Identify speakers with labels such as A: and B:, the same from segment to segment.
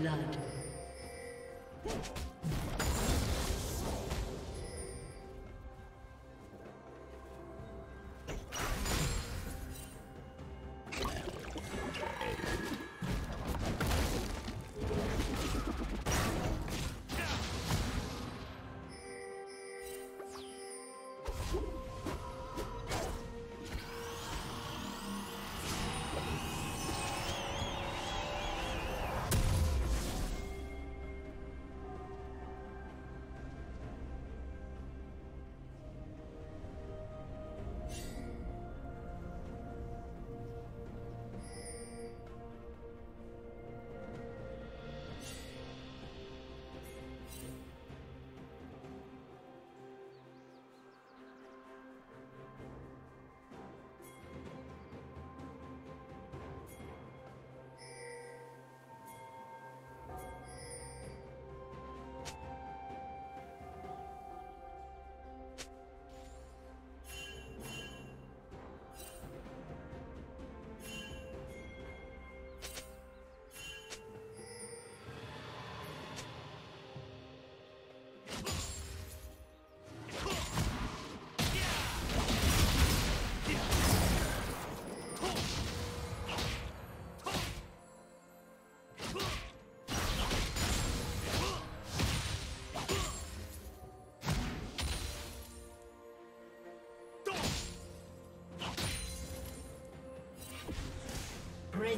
A: Blood.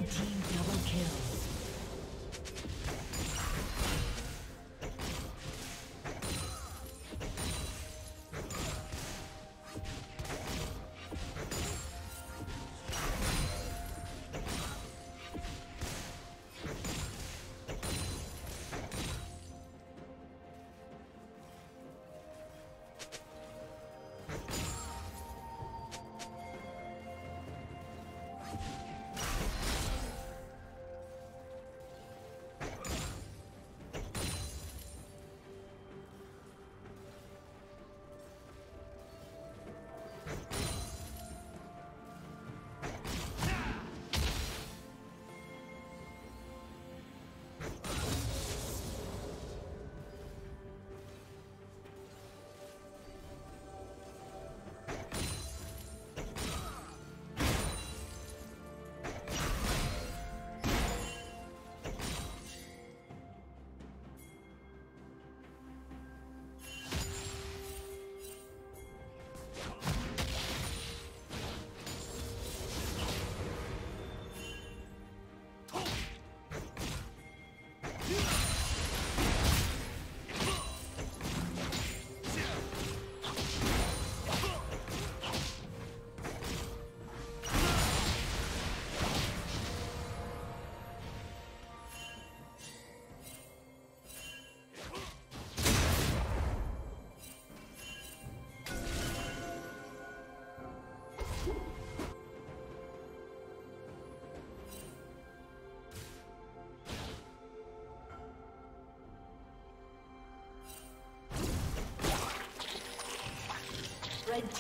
A: Team double kill.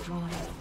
A: Destroyed.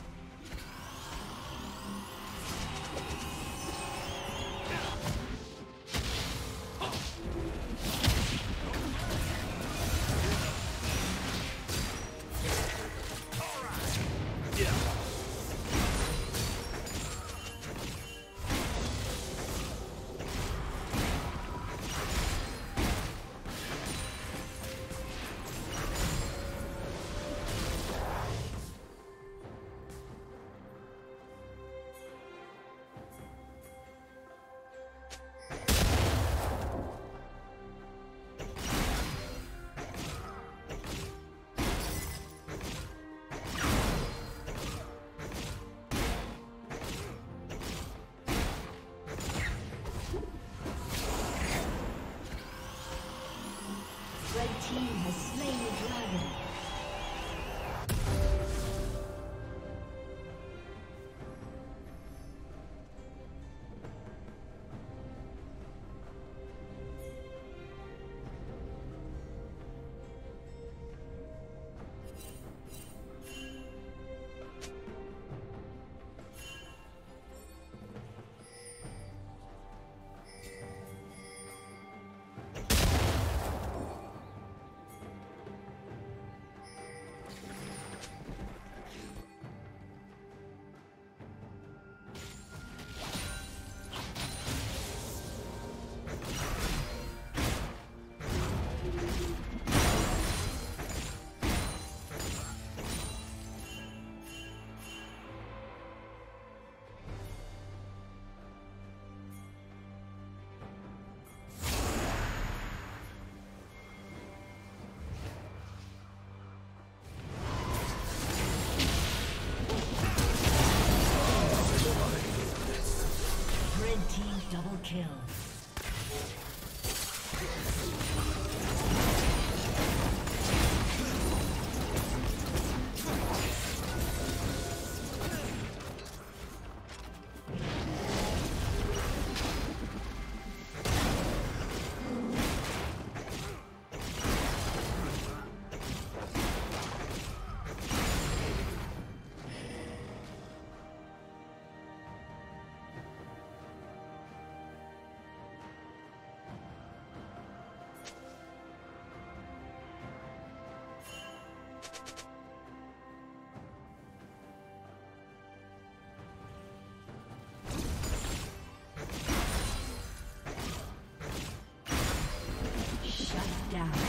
A: down.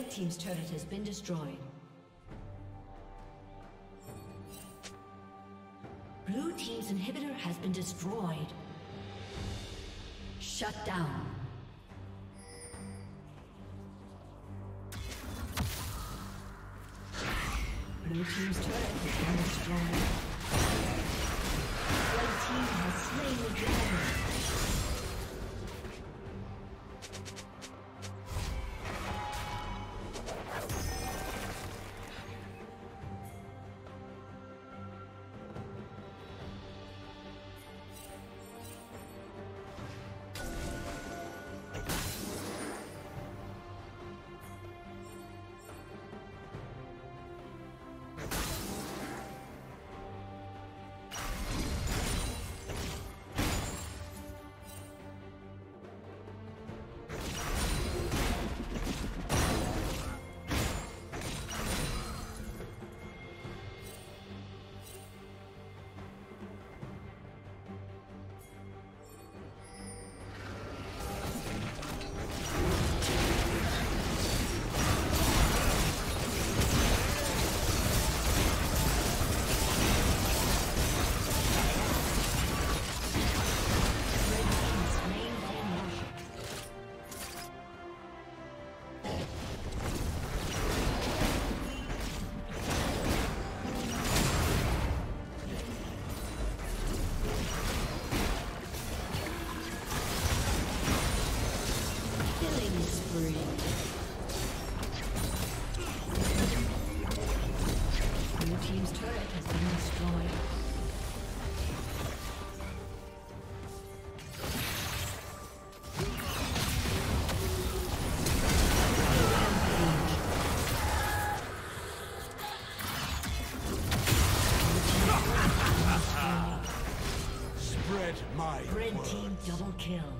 A: Red Team's turret has been destroyed. Blue Team's inhibitor has been destroyed. Shut down. Blue Team's turret has been destroyed. Red Team has slain the dragon. Kill.